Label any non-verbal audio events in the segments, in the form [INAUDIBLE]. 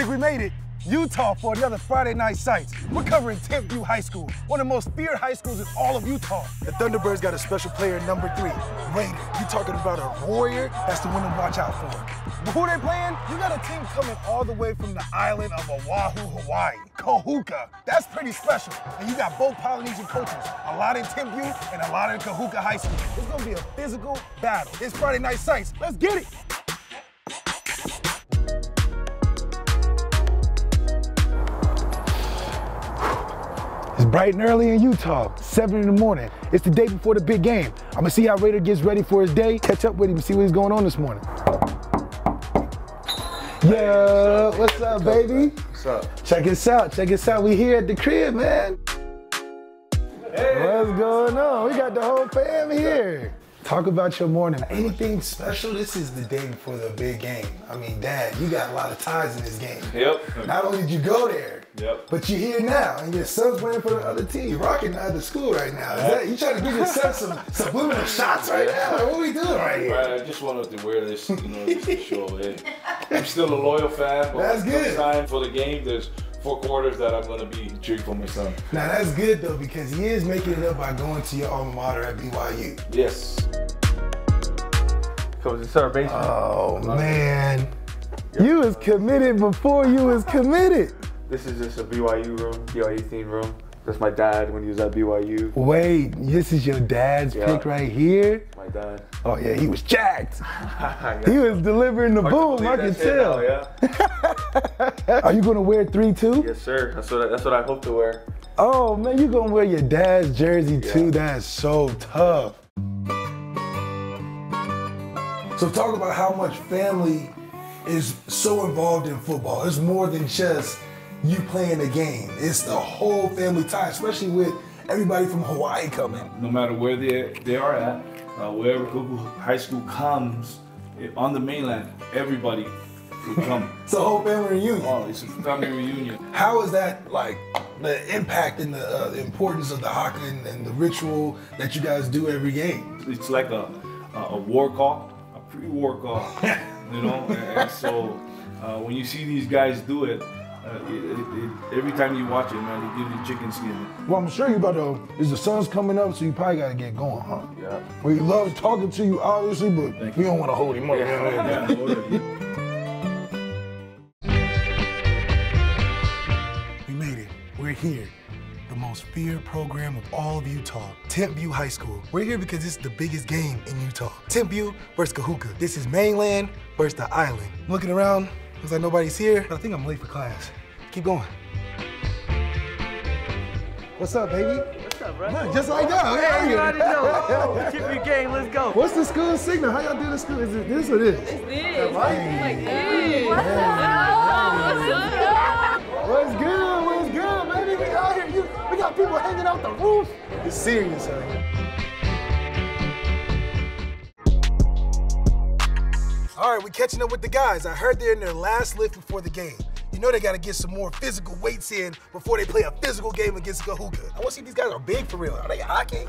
Think we made it? Utah for the other Friday night sights. We're covering Timpview High School, one of the most feared high schools in all of Utah. The Thunderbirds got a special player number three, Raider. You talking about a warrior? That's the one to watch out for. But who they playing? You got a team coming all the way from the island of Oahu, Hawaii, Kahuku. That's pretty special. And you got both Polynesian coaches, a lot in Timpview and a lot in Kahuku High School. It's gonna be a physical battle. It's Friday night sights. Let's get it. Bright and early in Utah, 7 in the morning. It's the day before the big game. I'm gonna see how Raider gets ready for his day, catch up with him, see what's going on this morning. Yo, what's up, baby? What's up? Check us out, check us out. We here at the crib, man. What's going on? We got the whole fam here. Talk about your morning. Anything special? This is the day before the big game. I mean, Dad, you got a lot of ties in this game. Yep. Not only did you go there, Yep. but you're here now, and your son's playing for the other team. You're rocking out of school right now. Is that you trying to give your son some [LAUGHS] subliminal shots right now? Like, what are we doing right here? Right, I just wanted to wear this, you know, just to show it. [LAUGHS] I'm still a loyal fan, but That's good. comes time for the game, there's four quarters that I'm gonna be cheering for my son. Now that's good though because he is making it up by going to your alma mater at BYU. Yes. Our basement? Oh man, you was committed before you was committed. this is just a BYU room, BYU themed room. That's my dad when he was at BYU. Wait, this is your dad's Yeah. pick right here. My dad. Oh yeah, he was jacked. [LAUGHS] Yeah. He was delivering the Hard boom. I can tell. now, yeah. [LAUGHS] Are you gonna wear three too? Yes, sir. That's what I, that's what I hope to wear. Oh man, you gonna wear your dad's jersey too? That's so tough. So talk about how much family is so involved in football. It's more than just you playing a game. It's the whole family tie, especially with everybody from Hawaii coming. No matter where they they are at, uh, wherever Google High School comes eh, on the mainland, everybody will come. [LAUGHS] It's a whole family reunion. oh, it's a family reunion. How is that like the impact and the, uh, the importance of the haka and, and the ritual that you guys do every game? It's like a a, a war call, pre-war call, you know. [LAUGHS] And, and so uh, when you see these guys do it, uh, it, it, it, every time you watch it, man, they give you chicken skin. Well, I'm sure you about to. Is the sun's coming up, so you probably got to get going, huh? Yeah. We love talking to you, obviously, but we don't want to hold him up. Yeah, already. [LAUGHS] We made it. We're here. The most feared program of all of Utah, Timpview High School. We're here because this is the biggest game in Utah. Timpview versus Kahuku. This is mainland versus the island. I'm looking around, looks like nobody's here. I think I'm late for class. Keep going. What's up, baby? What's up, bro? Look, just like that. Hey, You already know. Tip your game, let's go. What's the school signal? How y'all do the school? Is it this or this? this? Like, Hey. What's good? People hanging out the roof. It's serious, huh? All right, we're catching up with the guys. I heard they're in their last lift before the game. You know they got to get some more physical weights in before they play a physical game against Kahuku. I want to see if these guys are big for real. Are they hockey?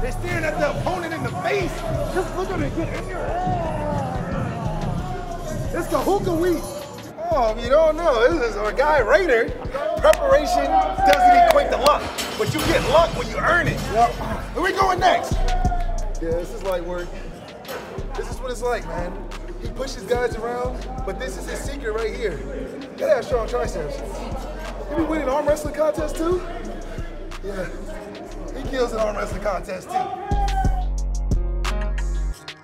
They're staring at the opponent in the face. Just look at it. Get in your It's the hookah week. Oh, you don't know, this is our guy Raider. Preparation doesn't equate to luck, but you get luck when you earn it. Yep. Where we going next? Yeah, this is light work. This is what it's like, man. He pushes guys around, but this is his secret right here. Gotta have strong triceps. You be winning arm wrestling contests too? Yeah. He kills an arm wrestling contest too.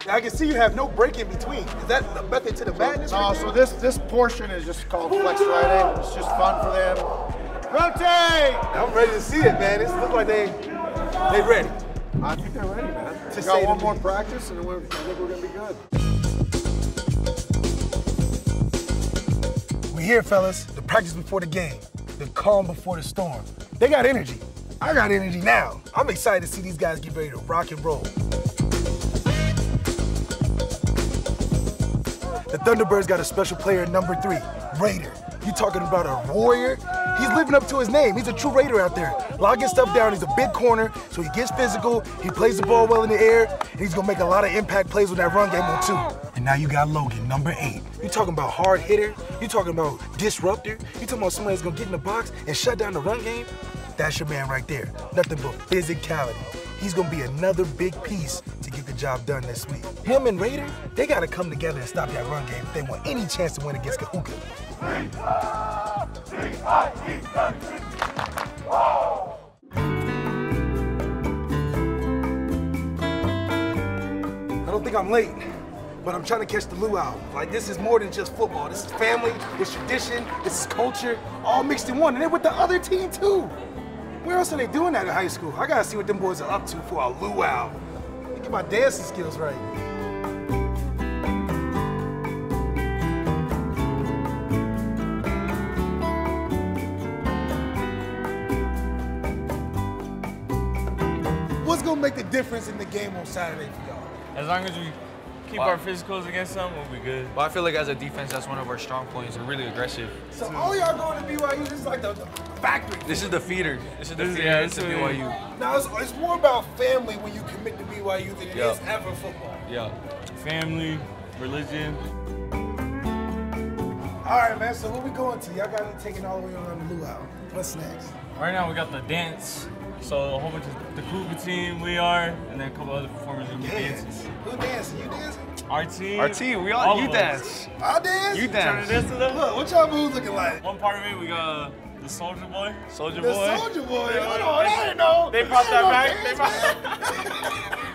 Now, I can see you have no break in between. Is that the method to the madness? No, right so this this portion is just called Flex Friday. It's just fun for them. Rotate! I'm ready to see it, man. This looks like they they ready. I think they're ready, man. To We got one more practice, and we're, I think we're gonna be good. We're here, fellas. The practice before the game. The calm before the storm. They got energy. I got energy now. I'm excited to see these guys get ready to rock and roll. The Thunderbirds got a special player number three, Raider. You talking about a warrior? He's living up to his name. He's a true Raider out there. Locking stuff down. He's a big corner, so he gets physical. He plays the ball well in the air, and he's gonna make a lot of impact plays with that run game on two. And now you got Logan, number eight. You talking about hard hitter? You talking about disruptor? You talking about somebody that's gonna get in the box and shut down the run game? That's your man right there. Nothing but physicality. He's gonna be another big piece get the job done this week. Him and Raider, they gotta come together and stop that run game if they want any chance to win against Kahuku. I don't think I'm late, but I'm trying to catch the luau. Like this is more than just football. This is family, it's tradition, this is culture, all mixed in one. And they're with the other team too. Where else are they doing that in high school? I gotta see what them boys are up to for a luau. Get my dancing skills right. What's gonna make the difference in the game on Saturday for y'all? As long as we keep our physicals against them, we'll be good. Well, I feel like as a defense, that's one of our strong points. We're really aggressive. So all y'all going to BYU, this is like the, the factory. This is the feeder. This is the This is- feeder yeah, this is- BYU. Now it's, it's more about family when you commit to BYU than it is Yeah. ever football. Yeah. Family, religion. All right, man. So where we going to? Y'all got me taking all the way around the luau. What's next? Right now we got the dance. So a whole bunch of the Cougar team, we are, and then a couple other performers who can Dance. dance. Who dancing? You dancing? Our team. Our team, we all, you dance. I dance. You Trying dance. to dance to them? Look, what y'all moves looking like? One part of it, we got uh, the Soldier Boy. Soldier Boy. The Boy. Soldier Boy. They- Hold on, I didn't know. They brought that didn't back. know They brought. [LAUGHS]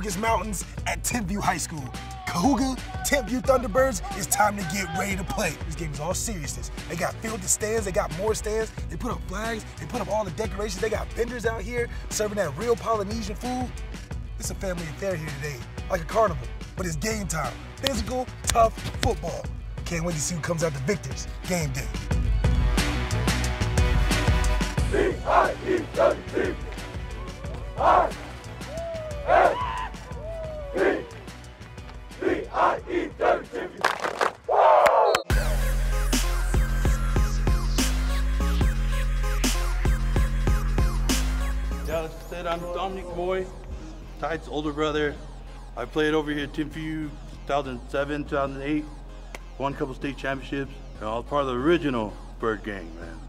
Timpanogos Mountains at Timpview High School. Kahuku, Timpview Thunderbirds, it's time to get ready to play. This game is all seriousness. They got filled the stands, they got more stands, they put up flags, they put up all the decorations, they got vendors out here serving that real Polynesian food. It's a family affair here today, like a carnival, but it's game time. Physical, tough football. Can't wait to see who comes out the victors. Game day. Yeah, said, I'm Dominic Boy, Tide's older brother. I played over here at Timpview 2007, 2008, won a couple state championships. I was part of the original Bird Gang, man.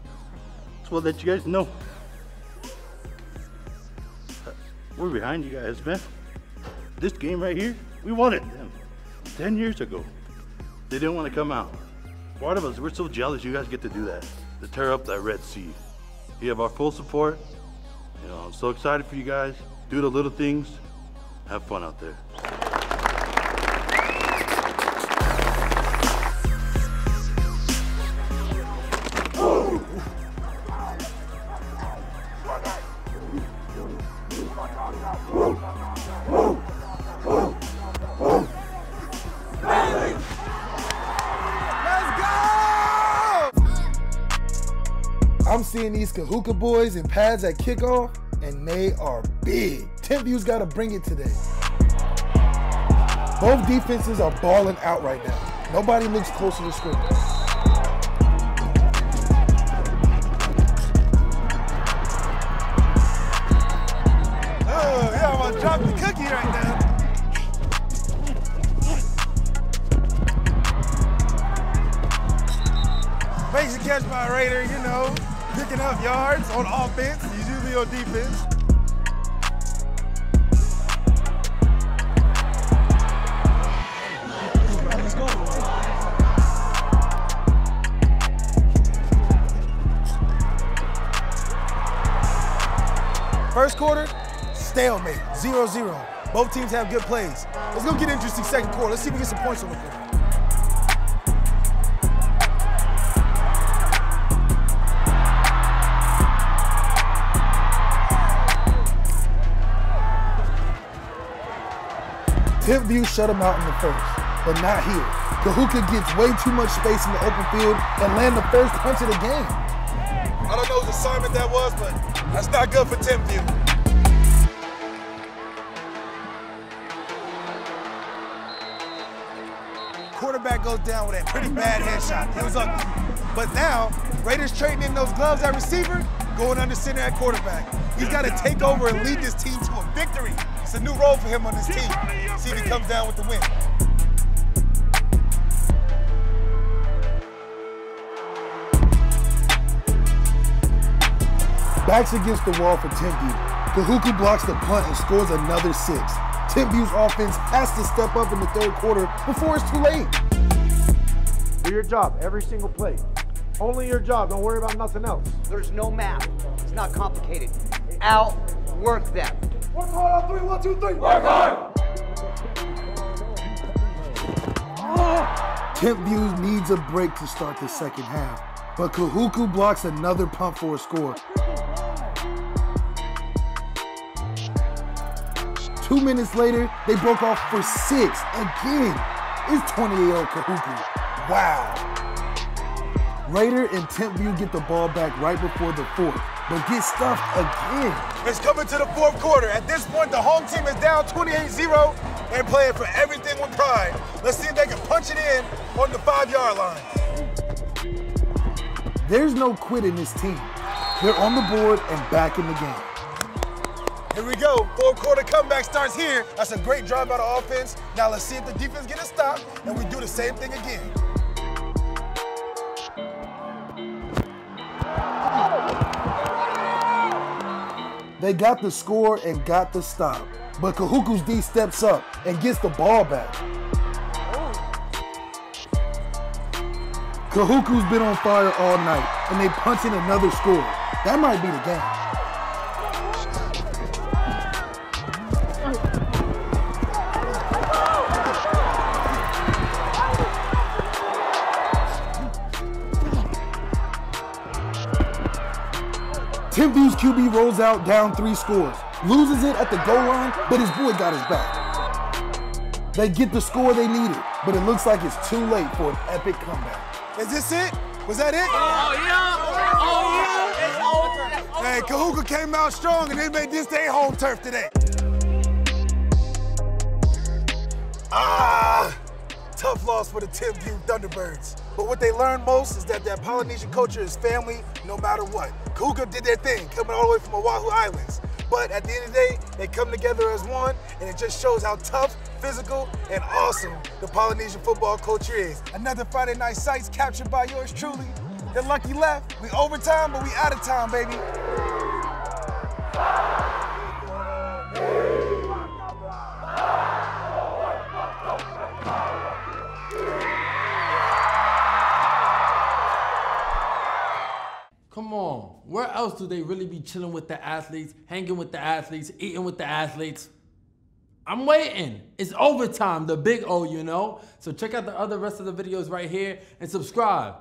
Just want to let you guys know. We're behind you guys, man. This game right here, we won it them 10 years ago. They didn't want to come out. Part of us, we're so jealous you guys get to do that, to tear up that Red Sea. You have our full support. You know, I'm so excited for you guys. Do the little things. Have fun out there. Seeing these Kahuku boys in pads at kickoff, and they are big. View's got to bring it today. Both defenses are balling out right now. Nobody looks closer to the scrimmage. Oh, drop the cookie right now. you know, picking up yards on offense. He's usually on defense. First quarter, stalemate, 0-0. Both teams have good plays. Let's go get interesting second quarter. Let's see if we get some points on the board. Timpview shut him out in the first, but not here. The Kahuku gets way too much space in the open field and land the first punch of the game. I don't know whose assignment that was, but that's not good for Timpview. Quarterback goes down with a pretty bad headshot. It was ugly. But now, Raiders trading in those gloves at receiver, going under center at quarterback. He's got to take over and lead this team to a victory. It's a new role for him on this team. See if he comes down with the win. Backs against the wall for Timpview. Kahuku blocks the punt and scores another six. Timpview's offense has to step up in the third quarter before it's too late. Do your job every single play. Only your job. Don't worry about nothing else. There's no math. It's not complicated. Outwork them. Work hard on three. One, two, three. Work hard. Timpview needs a break to start the second half, but Kahuku blocks another punt for a score. Two minutes later, they broke off for six again. It's 28-0 Kahuku. Wow. Raider and Timpview get the ball back right before the fourth, but get stuffed again. It's coming to the fourth quarter. At this point, the home team is down 28-0 and playing for everything with pride. Let's see if they can punch it in on the five-yard line. There's no quit in this team. They're on the board and back in the game. Here we go. Fourth quarter comeback starts here. That's a great drive by the offense. Now let's see if the defense get a stop and we do the same thing again. They got the score and got the stop. But Kahuku's D steps up and gets the ball back. Kahuku's been on fire all night, and they punch in another score. That might be the game. Timpview's QB rolls out down three scores, loses it at the goal line, but his boy got his back. They get the score they needed, but it looks like it's too late for an epic comeback. Is this it? Was that it? Oh, yeah. Oh, yeah. It's over. Hey, Kahuku came out strong and they made this their home turf today. Ah, tough loss for the Timpview Thunderbirds. But what they learned most is that that Polynesian culture is family no matter what. Kahuku did their thing, coming all the way from Oahu Islands. But at the end of the day, they come together as one, and it just shows how tough, physical, and awesome the Polynesian football culture is. Another Friday Night Sights captured by yours truly. The lucky left. We overtime, but we out of time, baby. Else do they really be chilling with the athletes, hanging with the athletes, eating with the athletes? I'm waiting. It's overtime, the big O, you know? So check out the other rest of the videos right here and subscribe.